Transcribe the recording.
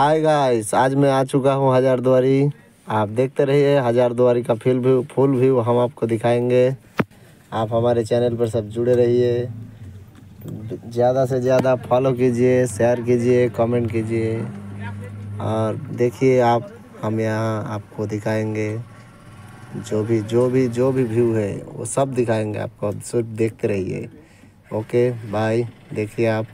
Hi guys आज मैं आ चुका हूँ हज़ार द्वारी। आप देखते रहिए हज़ार द्वारी का फील व्यू फुल व्यू हम आपको दिखाएँगे। आप हमारे चैनल पर सब जुड़े रहिए। ज़्यादा से ज़्यादा फॉलो कीजिए शेयर कीजिए कमेंट कीजिए। और देखिए आप, हम यहाँ आपको दिखाएँगे। जो भी जो भी जो भी व्यू है, वो सब दिखाएँगे आपको। सिर्फ़ देखते रहिए। ओके बाय देखिए आप।